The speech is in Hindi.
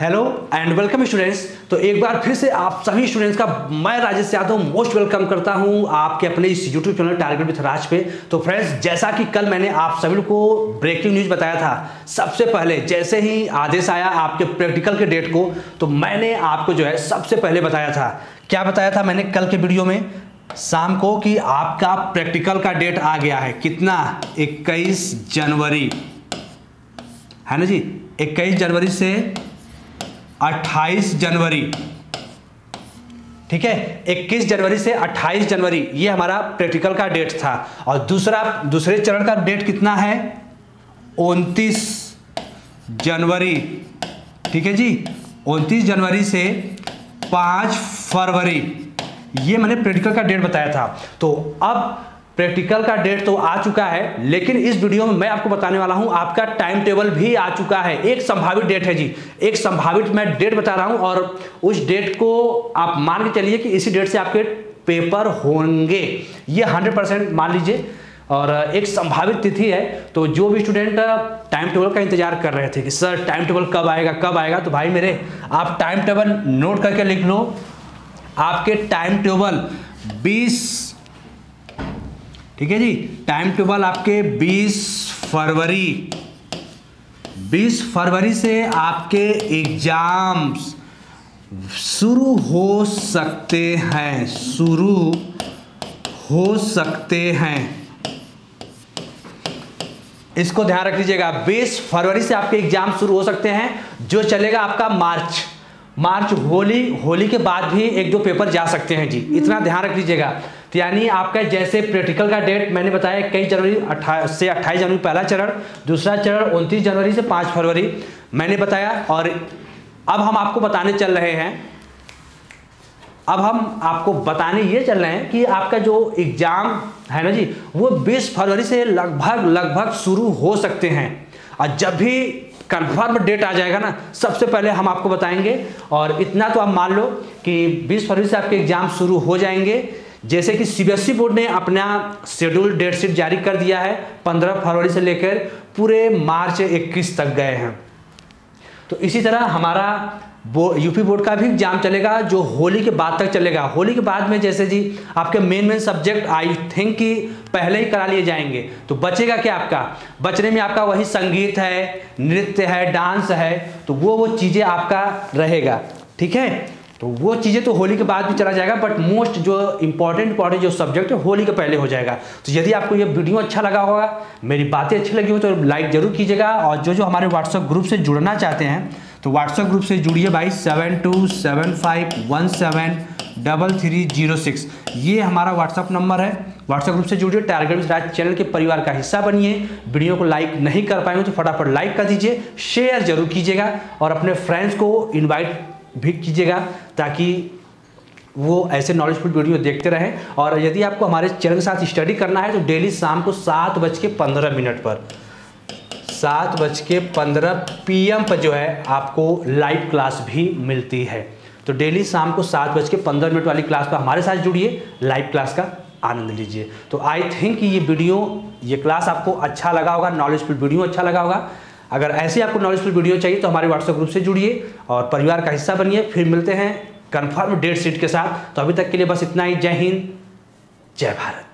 हेलो एंड वेलकम स्टूडेंट्स तो एक बार फिर से आप सभी स्टूडेंट्स का मैं राजेश यादव मोस्ट वेलकम करता हूँ आपके अपने इस YouTube channel target with Raj पे। तो फ्रेंड्स जैसा कि कल मैंने आप सभी को ब्रेकिंग न्यूज़ बताया था, सबसे पहले जैसे ही आदेश आया आपके प्रैक्टिकल के डेट को तो मैंने आपको जो है सबसे पहले बताया था। क्या बताया था मैंने कल के वीडियो में? शाम को कि आपका प्रैक्टिकल का डेट आ गया है। कितना? 21 जनवरी। है ना जी? 21 जनवरी से 28 जनवरी। ठीक है? 21 जनवरी से 28 जनवरी, ये हमारा प्रैक्टिकल का डेट था। और दूसरा, दूसरे चरण का डेट कितना है? 29 जनवरी। ठीक है जी? 29 जनवरी से 5 फरवरी। ये मैंने प्रैक्टिकल का डेट बताया था। तो अब प्रैक्टिकल का डेट तो आ चुका है, लेकिन इस वीडियो में मैं आपको बताने वाला हूँ, आपका टाइम टेबल भी आ चुका है। एक संभावित डेट है जी। एक संभावित मैं डेट बता रहा हूँ और उस डेट को आप मान के चलिए कि इसी डेट से आपके पेपर होंगे। ये 100 परसेंट मान लीजिए। और एक संभावित तिथि है तो जो भी स्टूडेंट टाइम टेबल का इंतज़ार कर रहे थे कि सर टाइम टेबल कब आएगा कब आएगा? तो भाई मेरे, आप टाइम टेबल नोट करके लिख लो। आपके टाइम टेबल 20 ठीक है जी? टाइम टेबल आपके 20 फरवरी। 20 फरवरी से आपके एग्ज़ाम्स शुरू हो सकते हैं, शुरू हो सकते हैं। इसको ध्यान रख लीजिएगा 20 फरवरी से आपके एग्ज़ाम शुरू हो सकते हैं, जो चलेगा आपका मार्च। मार्च, होली होली के बाद भी एक दो पेपर जा सकते हैं जी। इतना ध्यान रख लीजिएगा। तो यानी आपका जैसे प्रैक्टिकल का डेट मैंने बताया इक्कीस जनवरी, अट्ठा, से अट्ठाईस जनवरी पहला चरण, दूसरा चरण उनतीस जनवरी से पाँच फरवरी मैंने बताया और अब हम आपको बताने चल रहे हैं। अब हम आपको बताने ये चल रहे हैं कि आपका जो एग्ज़ाम है ना जी, वो 20 फरवरी से लगभग लगभग शुरू हो सकते हैं। और जब भी कंफर्म डेट आ जाएगा ना, सबसे पहले हम आपको बताएँगे। और इतना तो आप मान लो कि 20 फरवरी से आपके एग्ज़ाम शुरू हो जाएँगे। जैसे कि सीबीएसई बोर्ड ने अपना शेड्यूल डेट शीट जारी कर दिया है 15 फरवरी से लेकर पूरे मार्च 21 तक गए हैं। तो इसी तरह हमारा बो यूपी बोर्ड का भी एग्ज़ाम चलेगा, जो होली के बाद तक चलेगा। होली के बाद में जैसे जी, आपके main main subject I think कि पहले ही करा लिए जाएँगे। तो बचेगा क्या आपका? बचने में आपका वही संगीत है, नृत्य है डांस है तो वो वो चीज़ें आपका रहेगा। ठीक है? तो वो चीज़ें तो होली के बाद भी चला जाएगा बट मोस्ट जो इंपॉर्टेंट इंपॉर्टेंट जो सब्जेक्ट है, होली के पहले हो जाएगा। तो यदि आपको ये वीडियो अच्छा लगा होगा, मेरी बातें अच्छी लगी हो तो लाइक ज़रूर कीजिएगा। और जो जो हमारे व्हाट्सएप ग्रुप से जुड़ना चाहते हैं तो व्हाट्सएप ग्रुप से जुड़िए भाई seven two seven five one seven double three zero six ये हमारा व्हाट्सअप नंबर है। व्हाट्सएप ग्रुप से जुड़िए टारगेट राज चैनल के परिवार का हिस्सा बनिए। वीडियो को लाइक नहीं कर पाएँगे तो फटाफट लाइक कर दीजिए। शेयर ज़रूर कीजिएगा। और अपने फ्रेंड्स को इन्वाइट भी कीजिएगा ताकि वो ऐसे नॉलेजफुल वीडियो देखते रहें। और यदि आपको हमारे चैनल के साथ स्टडी करना है तो डेली शाम को सात बज के पंद्रह मिनट पर। सात बज के पंद्रह पी पर जो है, आपको लाइव क्लास भी मिलती है। तो डेली शाम को सात बज के पंद्रह मिनट वाली क्लास पर हमारे साथ जुड़िए लाइव क्लास का आनंद लीजिए। तो आई थिंक ये वीडियो ये क्लास आपको अच्छा लगा होगा नॉलेजफुल वीडियो अच्छा लगा होगा। अगर ऐसी आपको नॉलेजफुल वीडियो चाहिए तो हमारे व्हाट्सएप ग्रुप से जुड़िए और परिवार का हिस्सा बनिए, फिर मिलते हैं कन्फर्म डेट सीट के साथ। तो अभी तक के लिए बस इतना ही। जय हिंद, जय भारत।